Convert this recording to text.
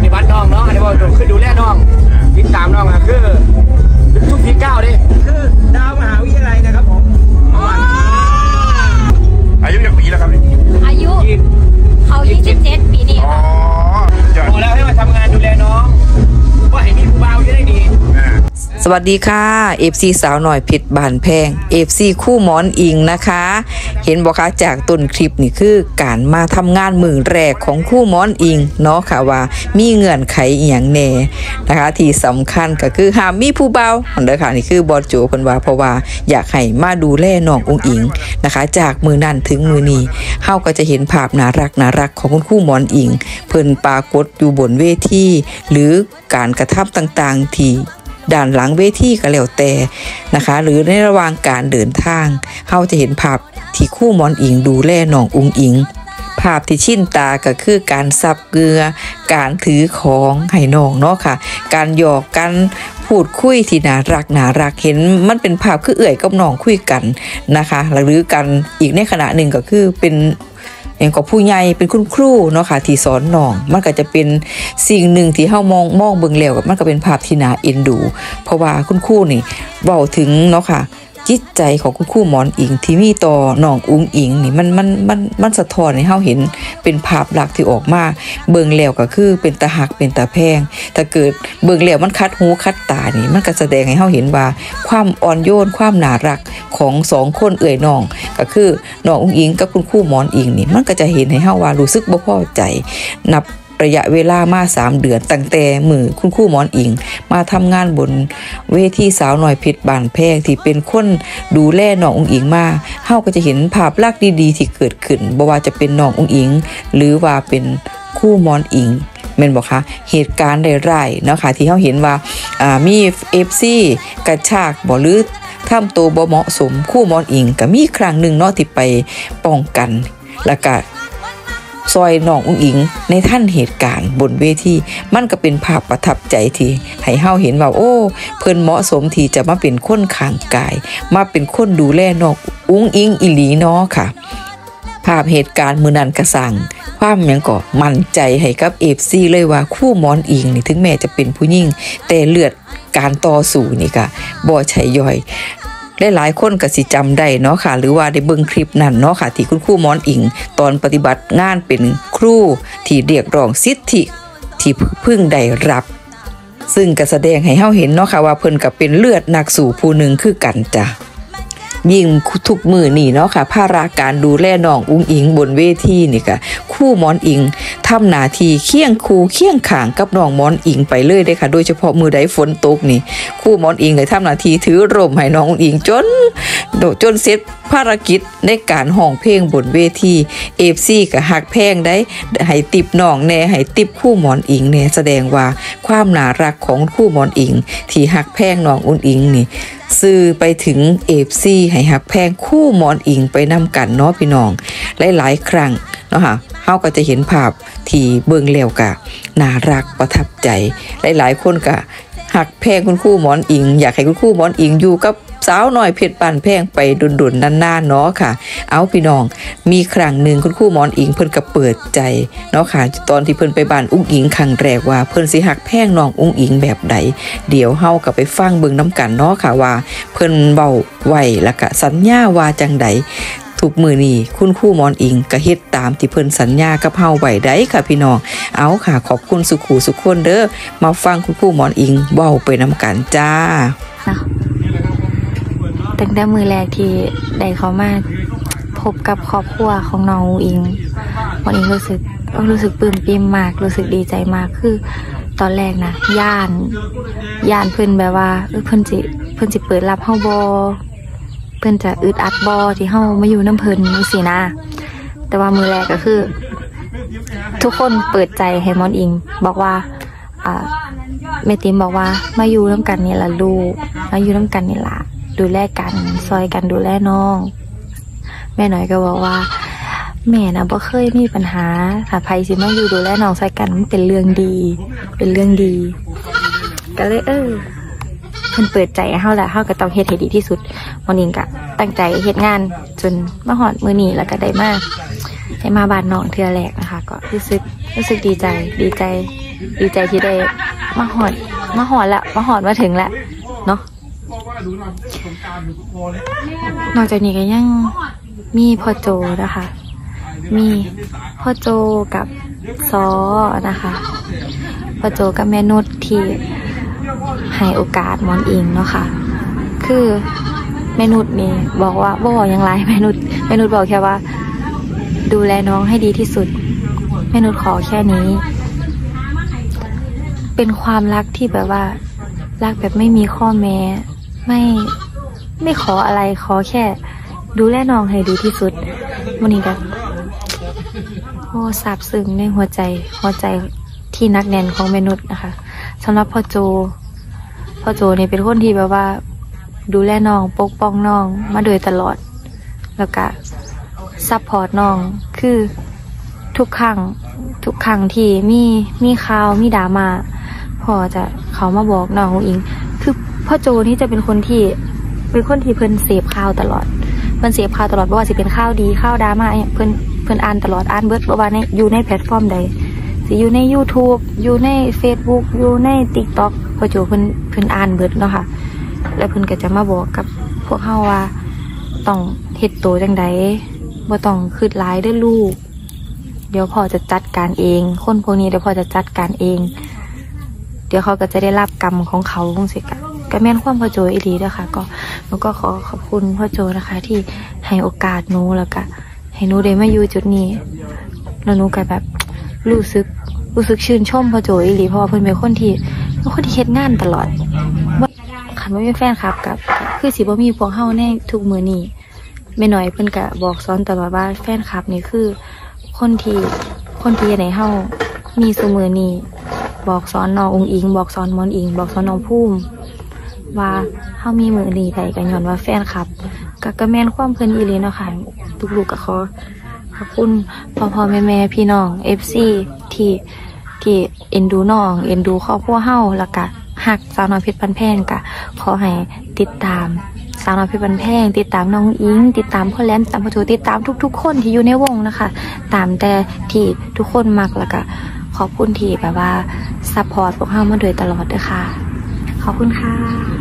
ปฏิบัติน้องเนาะอันนี้ว่าคือดูแลน้องติดตามน้องอะคือทุกทีก้าวดิคือดาวมหาวิทยาลัยนะครับผมอายุยังปีแล้วครับนี่อายุยี่เขา27ปีนี่อ๋อ สวัสดีค่ะ FC สาวหน่อยผิดบานแพง FC คู่หมอนอิงนะคะ เห็นบอกคะจากต้นคลิปนี่คือการมาทำงานมือแรกของคู่หมอนอิงเนาะค่ะว่า มีเงื่อนไขอย่างแน่นะคะ ที่สำคัญก็คือหามมีผู้เบาเด้อค่ะนี่คือบอสโจเพิ่นว่าเพราะว่าอยากให้มาดูแลน้ององอิงนะคะ จากมือนั่นถึงมือนี้เฮาก็จะเห็นภาพน่ารักน่ารักของคุณคู่หมอนอิง เพิ่นปรากฏอยู่บนเวทีหรือการกระทำต่างๆที่ ด้านหลังเวทีก็แล้วแต่นะคะ หรือในระหว่างการเดินทางเราจะเห็นภาพที่คู่มอนอิงดูแลน้องอุงอิงภาพที่ชินตาก็คือการซับเกลือ การถือของให้น้องเนาะค่ะ การหยอกกันพูดคุยที่น่ารักน่ารักเห็นมันเป็นภาพคือเอื่อยกับน้องคุยกันนะคะ หรือกันอีกในขณะหนึ่งก็คือเป็น อย่างกับผู้ใหญ่เป็นคุณครูเนาะค่ะที่สอนน้อง มันก็จะเป็นสิ่งหนึ่งที่เฮามองมองเบิ่งแล้วมันก็เป็นภาพที่น่าเอ็นดู เพราะว่าคุณครูนี่เว้าถึงเนาะค่ะ จิตใจของคุณครูหมอนอิงที่มีต่อน้องอุงอิงนี่มันมันมันมันสะท้อนให้เฮาเห็นเป็นภาพหลักที่ออกมาเบิ่งแล้วก็คือเป็นตาหักเป็นตาแพงถ้าเกิดเบิ่งแล้วมันคัดหูคัดตานี่มันก็แสดงให้เฮาเห็นว่าความอ่อนโยนความน่ารักของสองคนเอ่ยน้องก็คือน้องอุงอิงกับคุณครูหมอนอิงนี่มันก็จะเห็นให้เฮาว่ารู้สึกบ่พอใจนับ ระยะเวลามาสามเดือนตั้งแต่มือคุณครูหมอนอิง มาทำงานบนเวทีสาวหน่อยเพชรบานแพงที่เป็นคนดูแลน้องอุงอิงมาเฮาก็จะเห็นภาพลักษณ์ดีๆ ที่เกิดขึ้นบ่ว่าจะเป็นน้องอุงอิง หรือว่าเป็นคู่หมอนอิงแม่นบอกคะเหตุการณ์ร้ๆเนาะค่ะที่เฮาเห็นว่าอ่ามี FC กระชากบ่หรือทำตัวบ่เหมาะสมคู่มอนอิงก็มีครั้งหนึ่งเนาะที่ไปป้องกัน แล้วก็ ซอยน้องอุ้งอิง ในท่านเหตุการณ์บนเวทีมันก็เป็นภาพประทับใจที่ให้เฮาเห็นว่าโอ้ เพิ่นเหมาะสมที่จะมาเป็นคนข้างกาย มาเป็นคนดูแลน้องอุ้งอิงอีหลีเนาะค่ะ ภาพเหตุการณ์มือนันกระสังความยังก็มั่นใจให้กับเอฟซีเลยว่าคู่หมอนอิงนี่ถึงแม้จะเป็นผู้หญิงแต่เลือดการต่อสู้นี่ก็บ่ใช่ย่อย หลายคนก็สิจำได้เนาะค่ะ หรือว่าได้เบิ่งคลิปนั่นเนาะค่ะ ที่คุณครูมอนอิง ตอนปฏิบัติงานเป็นครูที่เรียกร้องสิทธิที่เพิ่งได้รับ ซึ่งก็แสดงให้เฮาเห็นเนาะค่ะว่าเพิ่นก็เป็นเลือดนักสู่ผู้หนึ่งคือกันจ้ะ ยิ่งทุกมือนี่เนาะค่ะภาราการดูแลน้องอุ้งอิงบนเวทีนี่ค่ะคู่หมอนอิงทำหนาทีเคียงคูเคียงขางกับน้องหมอนอิงไปเลยเด้ค่ะ โดยเฉพาะมือใดฝนตกนี่ ครูหมอนอิงเลยทำหน้าที่ถือร่มให้น้องอุ๋งอิ๋งจนโดจนเสร็จภารกิจในการร้องเพลงบนเวที FC ก็หักแพงได้ให้ทิปน้องแน่ให้ทิปครูหมอนอิงแน่แสดงว่าความน่ารักของครูหมอนอิง ที่หักแพงน้องอุ๋งอิ๋งนี่ สื่อไปถึง FC ให้หักแพงครูหมอนอิงไปนำกันเนาะพี่น้องหลายๆครั้งเนาะค่ะเฮาก็จะเห็นภาพที่เบิ่งแล้วกะน่ารักประทับใจหลายๆคนกะหักแพงคุณคู่หมอนอิง อยากให้คุณคู่หมอนอิงอยู่กับ สาวหน่อยเพชรปานแพงไปดุนๆนานๆเนาะค่ะ เอาพี่น้อง มีครั้งหนึ่งคุณครู่หมอนอิงเพิ่นก็เปิดใจเนาะค่ะ ตอนที่เพิ่นไปบ้านอุ้งอิงครั้งแรกว่าเพิ่นสิหักแพงน้องอุ้งอิงแบบใด เดี๋ยวเฮากับไปฟังเบิ่งน้ำกันเนาะค่ะว่า เพิ่นเบาไหวแล้วก็สัญญาว่าจังใดทุกมือนี้คุณคู่มอนอิงก็เฮ็ดตามที่เพิ่นสัญญากับเฮาไว้ได้ค่ะพี่น้อง เอาค่ะขอบคุณสุขูสุขคนเด้อ มาฟังคุณคู่มอนอิงเว้าไปนำกันจ้านะ ตั้งแต่มือแรกที่ได้เขามาพบกับครอบครัวของน้องอูอิงวันนี้รู้สึกรู้สึกปลื้มปิ่มมาก รู้สึกดีใจมากคือตอนแรกนะย่านย่านเพิ่นแบบว่าเพิ่นสิเพิ่นสิเปิดรับเฮาบอเพิ่นจะอึดอัดบอที่เฮามาอยู่น้ำเพิ่นนี่สินะ แต่ว่ามือแรกก็คือ ทุกคนเปิดใจให้มอนอิง บอกว่าอ่าแม่ติมบอกว่ามาอยู่น้ำกันนี่ละลูกมาอยู่น้ำกันนี่ละ ดูแลกันซอยกันดูแลน้อง แม่หน่อยก็บอกว่า แม่นะบ่เคยมีปัญหาถ้าใครสิมาอยู่ดูแลน้องซอยกันมันเป็นเรื่องดี เป็นเรื่องดี ก็เลยเออเพิ่นเปิดใจให้เฮาแหละเฮาก็ต้องเฮ็ดให้ดีที่สุดวันนี้ก็ตั้งใจเฮ็ดงานจนมาฮอดมื้อนี้แล้วก็ได้มาได้มาบ้านน้องเทือแรกนะคะ ก็รู้สึกรู้สึกดีใจ ดีใจ ดีใจที่ได้มาหอดมาหอดละมาหอดมาถึงละเนาะ นอกจากนี้ก็ยังมีพ่อโจนะคะ มีพ่อโจกับซอนะคะพ่อโจกับแม่นุชที่ให้โอกาสมอนอิงเนาะค่ะ คือแม่นุชนี่บอกว่าบ่บอกยังไรแม่นุชแม่นุชบอกแค่ว่า ดูแลน้องให้ดีที่สุดแม่นุชขอแค่นี้ เป็นความรักที่แบบว่ารักแบบไม่มีข้อแม้ ไม่ไม่ขออะไรขอแค่ ดูแลน้องให้ดีที่สุดวันนี้ก็โอ้ซาบซึ้งในหัวใจหัวใจที่หนักแน่นของมนุษย์นะคะสำหรับพ่อโจพ่อโจนี่เป็นคนที่แบบว่า ดูแลน้องปกป้องน้องมาโดยตลอด แล้วก็ support น้องคือทุกครั้งทุกครั้งที่มีมีข่าวมีดราม่าพ่อจะเขามาบอกน้องอิง พ่อโจนี่จะเป็นคนที่เป็นคนที่เพิ่นเสพข่าวตลอด เพิ่นเสพข่าวตลอดบ่ว่าสิเป็นข่าวดีข่าวดราม่าอิหยังเพิ่นเพิ่นอ่านตลอดอ่านเบิดบ่ว่าในอยู่ในแพลตฟอร์มใดสิอยู่ใน YouTube อยู่ใน Facebook อยู่ใน TikTok พ่อโจเพิ่นเพิ่นอ่านเบิร์ดเนาะค่ะ แล้วเพิ่นก็จะมาบอกกับพวกเฮาว่าต้องเฮ็ดตัวจังใดบ่ต้องคืดหลายด้อลูก เดี๋ยวพ่อจะจัดการเอง คนพวกนี้เดี๋ยวพ่อจะจัดการเอง เดี๋ยวเขาก็จะได้รับกรรมของเขาคงสิกะ ก็แม่นความพ่อโจอีดีด้วยค่ะก็หนูก็ขอขอบคุณพ่อโจนะคะ ที่ให้โอกาสหนูแล้วก็ให้หนูได้มาอยู่จุดนี้ แล้วหนูก็แบบรู้สึกรู้สึกชื่นชมพ่อโจอีหลีเพราะว่าเพิ่นเป็นคนที่เป็นคนที่เฮ็ดงานตลอดว่าคันว่าเป็นแฟนคลับกับคือสิบ่มีพวกเฮาในทุกมือนี้แม่น้อยเพิ่นก็บอกสอนตลอดว่าแฟนคลับนี่คือ คนที่คนที่ในเฮามีซุมือนี้บอกสอนน้ององอิง บอกสอนมอนอิง บอกสอนน้องภูมิ ว่าเฮามีมือนี้ได้กันย้อนว่าแฟนคลับก็ก็แมนความเพิ่นอีหลีเนาะค่ะทุกลูกก็ขอขอบคุณพ่อพ่อแม่แม่พี่น้อง FC ที่ที่เอ็นดูน้องเอ็นดูครอบครัวเฮาแล้วก็หักสาวน้อยเพชรพันแพงก็ขอให้ติดตามสาวน้อยเพชรพันแพง ติดตามน้องอิง ติดตามพ่อแหลมติดตามพ่อโจติดตามทุก ๆ คนที่อยู่ในวงนะคะ ตามแต่ที่ทุกคนมักแล้วก็ขอบคุณที่แบบว่าซัพพอร์ตพวกเฮามาโดยตลอดด้วยค่ะ ขอบคุณค่ะ